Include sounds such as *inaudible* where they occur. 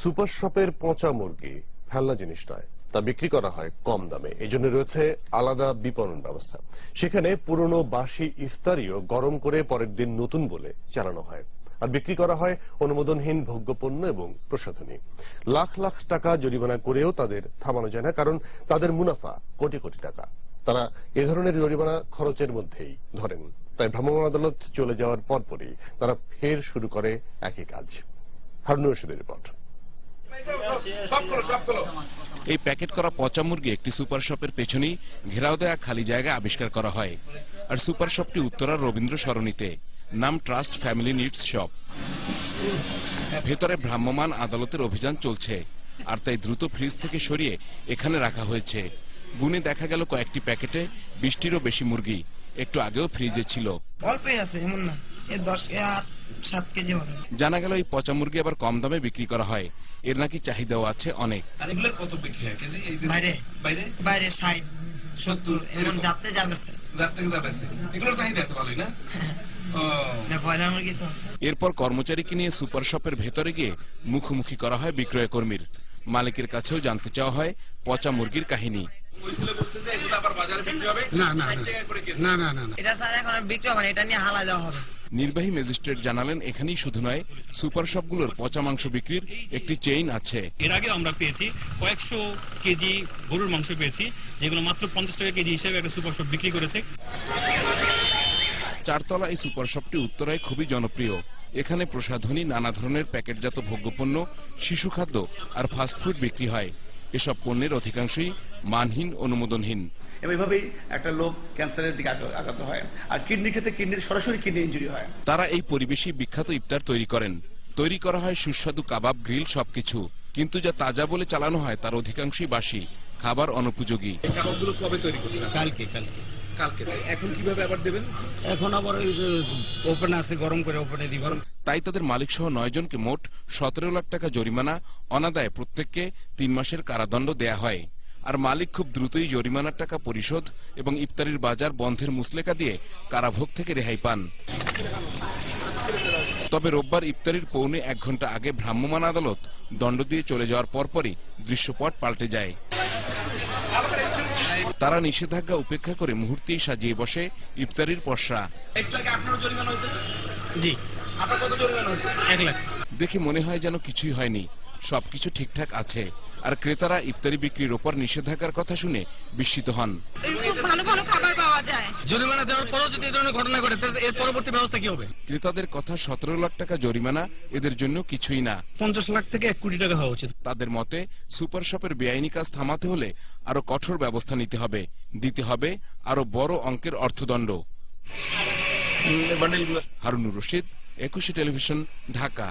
Super শপের পচা মুরগি, ফেলনা জিনিস নয়, তা বিক্রি করা হয় কম দামে। এই জন্য রয়েছে আলাদা বিপণন ব্যবস্থা। সেখানে পুরনো বাসি ইফতারিও গরম করে পরের দিন নতুন বলে চালানো হয়। আর বিক্রি করা হয় অনুমোদনহীন ভোগ্যপণ্য এবং প্রসাধনী। লাখ লাখ টাকা জরিমানা করেও তাদের থামানো যায় না, কারণ তাদের মুনাফা কোটি কোটি টাকা। তারা এ ধরনের জরিমানা খরচের মধ্যেই ধরেন। তাই ভ্রাম্যমাণ আদালত চলে যাওয়ার পরপরই তারা ফের শুরু করে একই কাজ। হারুন রশিদের রিপোর্ট। এই প্যাকেট করা পচা মুরগি একটি সুপার শপের পেছনেই ঘেরাও দেয়া খালি জায়গা আবিষ্কার করা হয়। আর সুপার শপটি উত্তরার রবীন্দ্র সরণিতে নাম ট্রাস্ট ফ্যামিলি নিডস শপ ভেতরে ভ্রাম্যমাণ আদালতের অভিযান চলছে আর তাই দ্রুত ফ্রিজ থেকে সরিয়ে এখানে রাখা হয়েছে। গুনে দেখা গেল কয়েকটি প্যাকেটে বৃষ্টিরও বেশি মুরগি একটু আগেও ফ্রিজে ছিল। অল্পই আছে এমন না। দশ সাত কেজি জানা গেল এই পচা মুরগি আবার কম দামে বিক্রি করা হয়। এর নাকি চাহিদাও আছে অনেক। আর এগুলোর কত বিক্রি হয়? কেজি? এই যে বাইরে। বাইরে? বাইরে ষাট সত্তর এমন এরকম? যাতে যাবে স্যার যার থেকে যাবে আছে এগুলোর চাহিদা আছে ভালোই না? *laughs* ও। না পয়লা মুরগি তো। এরপর কর্মচারীকে নিয়ে সুপার শপের ভেতরে গিয়ে মুখোমুখি করা হয় বিক্রয় কর্মীর মালিকের কাছেও জানতে চাওয়া হয় পচা মুরগির কাহিনী। না না 60 না না না না না। এটা স্যার এখন আর বিক্রি হবে না এটা নিয়ে হালা দেওয়া হবে। নির্বাহী ম্যাজিস্ট্রেট জানালেন এখানেই শুধু নয় সুপার শপগুলোর পচা মাংস বিক্রির একটি চেইন আছে। এর আগে আমরা পেয়েছি কয়েকশো কেজি গরুর মাংস পেয়েছি যেগুলো মাত্র পঞ্চাশ টাকা কেজি হিসেবে একটা সুপার শপ বিক্রি করেছে। চারতলা এই সুপার শপটি উত্তরায় খুবই জনপ্রিয়। এখানে প্রসাধনী নানা ধরনের প্যাকেটজাত ভোগ্যপণ্য শিশু খাদ্য আর ফাস্টফুড বিক্রি হয়। এসব পণ্যের অধিকাংশই মানহীন অনুমোদনহীন। এভাবেই একটা লোক ক্যান্সারের দিকে আঘাত হয়। আর কিডনির ক্ষেত্রে কিডনির সরাসরি কিডনি ইঞ্জুরি হয়। তারা এই পরিবেশই বিখ্যাত ইফতার তৈরি করেন। তৈরি করা হয় সুস্বাদু কাবাব গ্রিল সবকিছু। কিন্তু যা তাজা বলে চালানো হয় তার অধিকাংশই বাসি খাবার অনুপযোগী। কাবাবগুলো কবে তৈরি করছেন? কালকে কালকে। কালকে। এখন কীভাবে আবার দেবেন? এখন আবার ওপেন আছে গরম করে ওপেনে দিব তাই তাদের মালিক সহ নয় জনকে মোট সতেরো লাখ টাকা জরিমানা অনাদায়ে প্রত্যেককে তিন মাসের কারাদণ্ড দেয়া হয়। আর মালিক খুব দ্রুতই জরিমানার টাকা পরিশোধ এবং ইফতারির বাজার বন্ধের মুসলেকা দিয়ে কারাভোগ থেকে রেহাই পান। তবে রোববার ইফতারির পৌনে এক ঘণ্টা আগে ভ্রাম্যমাণ আদালত দণ্ড দিয়ে চলে যাওয়ার পরপরই দৃশ্যপট পাল্টে যায়। তারা নিষেধাজ্ঞা উপেক্ষা করে মুহূর্তেই সাজিয়ে বসে ইফতারির জি। দেখে মনে হয় যেন কিছুই হয়নি। সবকিছু ঠিকঠাক আছে। আর ক্রেতারা ইফতারি বিক্রির ওপর নিষেধাজ্ঞার কথা শুনে বিস্মিত হন। খুব ভালো ভালো খাবার পাওয়া যায়। জরিমানা দেওয়ার পরও যদি এই ধরনের ঘটনা ঘটে এর পরবর্তী ব্যবস্থা কি হবে? ক্রেতাদের কথা সতেরো লাখ টাকা জরিমানা এদের জন্য কিছুই না। পঞ্চাশ লাখ থেকে এক কোটি টাকা হওয়া উচিত। তাদের মতে সুপার শপের বেআইনি কাজ থামাতে হলে আরও কঠোর ব্যবস্থা নিতে হবে। দিতে হবে আরও বড় অঙ্কের অর্থদণ্ড। হারুনুর রশিদ একুশে টেলিভিশন ঢাকা।